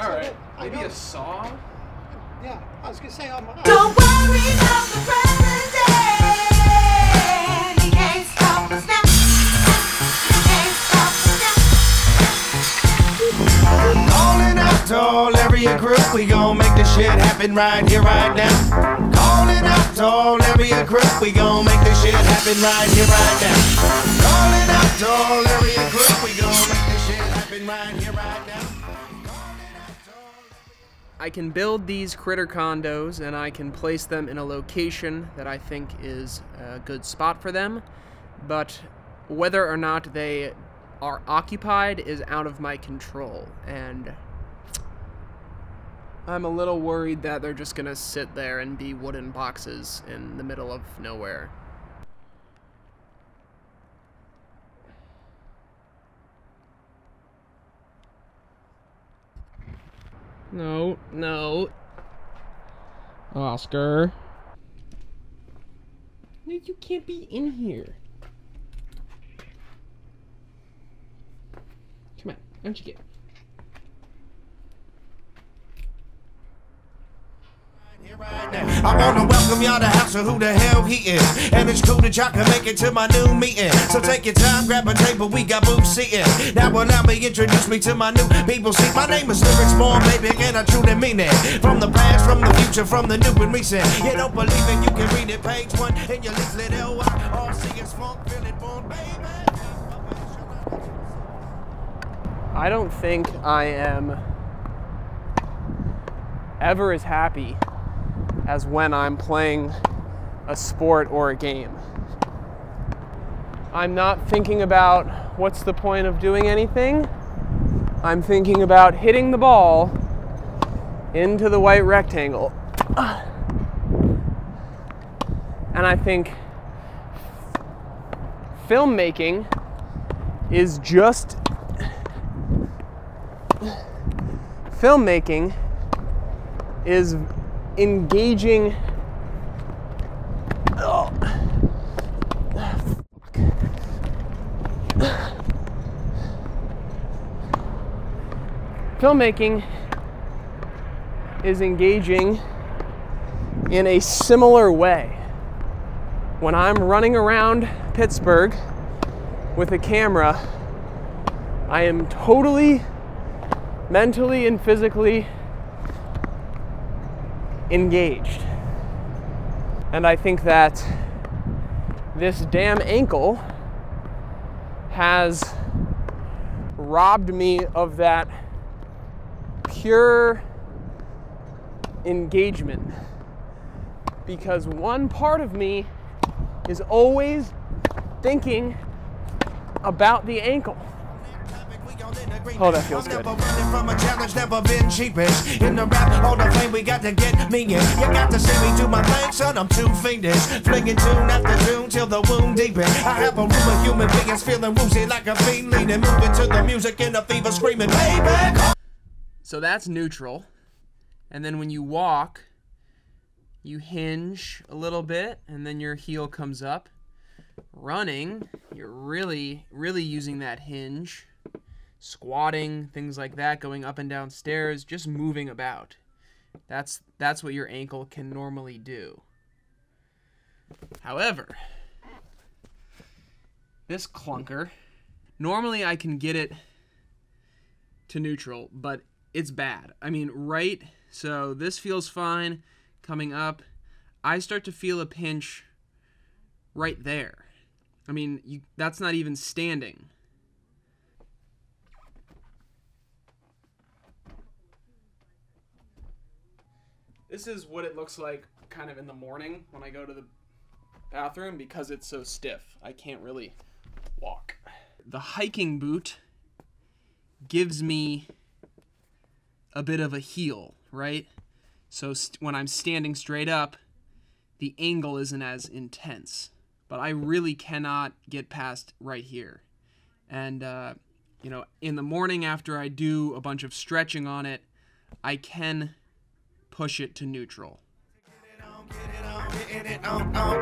All right. So, I Maybe know- a saw. Yeah, I was gonna say I'm. Don't worry about the president. He can't stop us now. He can't now. Calling out to all area group, we gon' make this shit happen right here, right now. Calling out to all area group, we gon' make this shit happen right here, right now. Calling out to all area group, we gon' make right here, right now. I can build these critter condos and I can place them in a location that I think is a good spot for them, but whether or not they are occupied is out of my control, and I'm a little worried that they're just gonna sit there and be wooden boxes in the middle of nowhere. No, no. Oscar. No, you can't be in here. Come on, why don't you get? I wanna welcome y'all to House of Who the Hell He Is. And it's cool that y'all can make it to my new meeting. So take your time, grab a table, we got booths seating. Now allow me introduce me to my new people. See, my name is Lyrics Born, baby, and I truly mean it. From the past, from the future, from the new and recent. You don't believe it, you can read it, page one in your leaflet. L.Y. All see is funk, feel it born, baby. I don't think I am ever as happy as when I'm playing a sport or a game. I'm not thinking about what's the point of doing anything. I'm thinking about hitting the ball into the white rectangle. And I think filmmaking is just filmmaking is engaging oh. filmmaking is engaging in a similar way when i'm running around pittsburgh with a camera i am totally mentally and physically engaged. And I think that this damn ankle has robbed me of that pure engagement because one part of me is always thinking about the ankle. Oh, that feels I'm good. never running from a challenge, never been cheapish. In the rap, all the fame we got to get me in. You got to see me do my thing, son. I'm too fiendish. Flinging tune after tune till the wound deepen. I have a room of human beings feeling woozy like a fiend leaning, moving to the music in a fever, screaming, baby. So that's neutral. And then when you walk, you hinge a little bit and then your heel comes up. Running, you're really, really using that hinge. Squatting, things like that, going up and down stairs, just moving about. That's that's what your ankle can normally do. However, this clunker, normally I can get it to neutral, but it's bad. I mean, right? So this feels fine coming up. I start to feel a pinch right there. I mean, you, that's not even standing. This is what it looks like kind of in the morning when I go to the bathroom because it's so stiff. I can't really walk. The hiking boot gives me a bit of a heel, right? So when I'm standing straight up, the angle isn't as intense. But I really cannot get past right here. And, uh, you know, in the morning after I do a bunch of stretching on it, I can push it to neutral. It